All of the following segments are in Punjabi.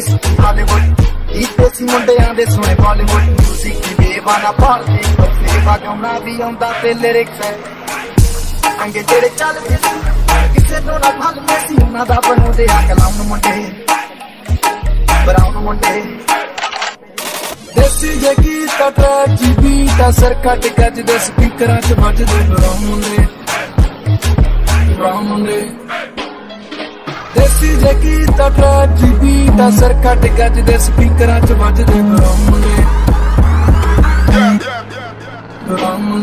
ਦੇਸੀ ਮੁੰਡਿਆਂ ਦੇ ਸੁਣੇ ਬਾਲੀਵੁੱਡ 뮤직 ਦੀ ਬੇਵਾਨਾ ਭਾਲਦੀ ਬੱਸੇ ਵਗਾਉਣਾ ਵੀ ਆਉਂਦਾ ਤੇ ਲਿਰਿਕਸ ਹੈ। ਅੰਗੇ ਜਿਹੜੇ ਚੱਲਦੇ ਕਿਸੇ ਤੋਂ ਨਾ ਭੱਲਦੇ ਸੀ, ਉਹਨਾਂ ਦਾ ਬਣਾਉਂਦੇ ਆ ਕਲਾਮ ਮੁੰਡੇ। ਬਰਾਉਨ ਮੁੰਡੇ। ਦੇਸੀ ਜੇ ਗੀਤ ਟਰੈਕ ਜੀ ਬੀਟ ਅਸਰ ਕੱਟ ਗੱਜ ਦੇ, ਸਪੀਕਰਾਂ 'ਚ ਵੱਜਦੇ ਬਰਾਉਨ ਮੁੰਡੇ ਬਰਾਉਨ ਮੁੰਡੇ ਦੇਸੀ ਜੇ ਗੀਤ ਟਰੈਕ ਜੀ ਬੀਟ ਅਸਰ ਕੱਟ ਗੱਜ ਦੇ ਸਪੀਕਰਾਂ 'ਚ ਵੱਜਦੇ ਬਰਾਉਨ ਮੁੰਡੇ brown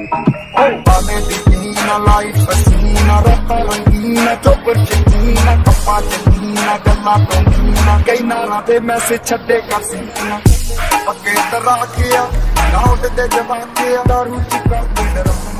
Oh, Argentina, life Argentina, rock Argentina, top Argentina, top Argentina, gala Argentina, gay nara de mese chade Argentina. Pakistan, Rakia, now the day of Rakia, daruchi, daruchi.